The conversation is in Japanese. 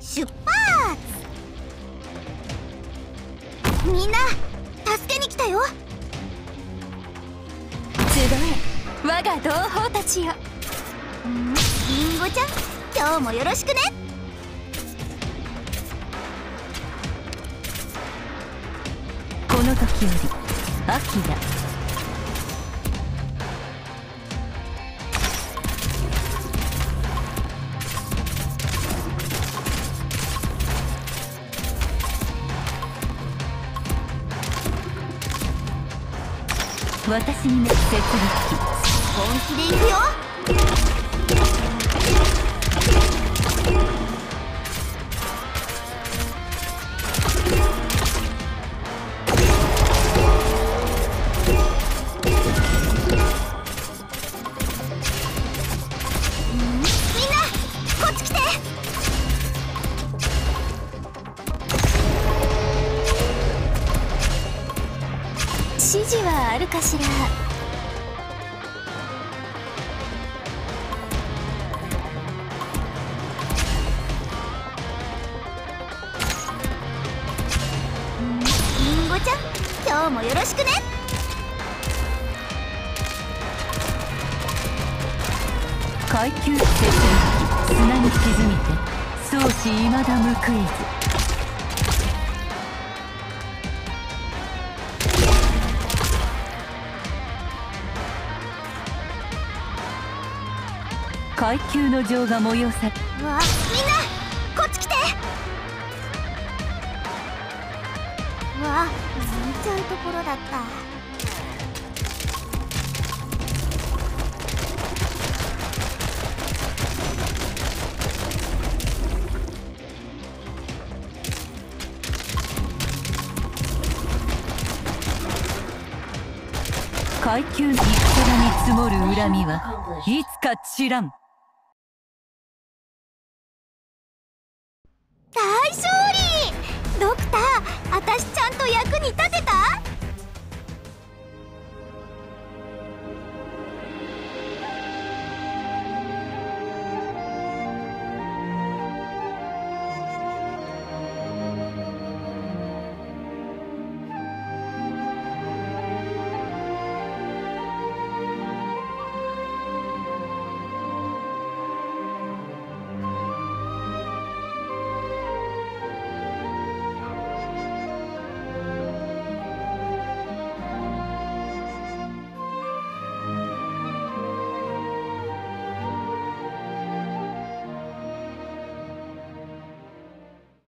出発。みんな助けに来たよ。集え我が同胞たちよ。りんごちゃん今日もよろしくね。この時より秋だ。私にね設立本気でいくよ。示はあるかしら？りんごちゃん今日もよろしくね。階級設立砂に沈みて相思未だ報いず。階級の情が催さわみんなこっち来て。うわ見ちゃうところだった。階級に戦に積もる恨みはいつか散らんドクター私ちゃんと役に立てた？